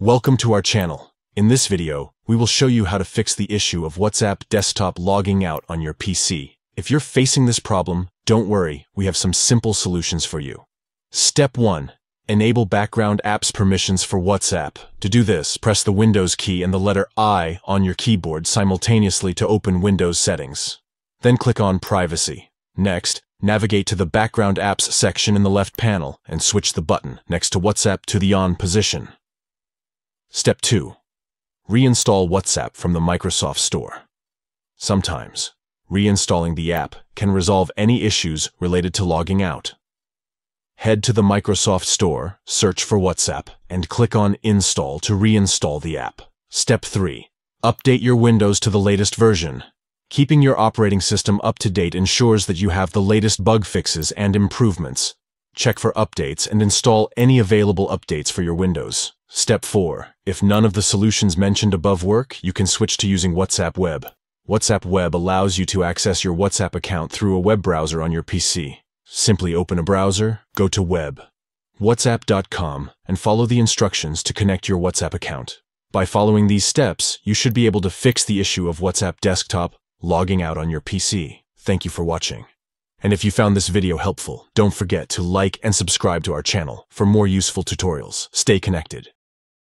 Welcome to our channel. In this video, we will show you how to fix the issue of WhatsApp desktop logging out on your PC. If you're facing this problem, don't worry, we have some simple solutions for you. Step 1. Enable background apps permissions for WhatsApp. To do this, press the Windows key and the letter I on your keyboard simultaneously to open Windows settings. Then click on Privacy. Next, navigate to the Background Apps section in the left panel and switch the button next to WhatsApp to the On position. Step 2. Reinstall WhatsApp from the Microsoft Store. Sometimes, reinstalling the app can resolve any issues related to logging out. Head to the Microsoft Store, search for WhatsApp, and click on Install to reinstall the app. Step 3. Update your Windows to the latest version. Keeping your operating system up to date ensures that you have the latest bug fixes and improvements. Check for updates and install any available updates for your Windows. Step 4. If none of the solutions mentioned above work, you can switch to using WhatsApp Web. WhatsApp Web allows you to access your WhatsApp account through a web browser on your PC. Simply open a browser, go to Web, WhatsApp.com, and follow the instructions to connect your WhatsApp account. By following these steps, you should be able to fix the issue of WhatsApp desktop logging out on your PC. Thank you for watching. And if you found this video helpful, don't forget to like and subscribe to our channel for more useful tutorials. Stay connected.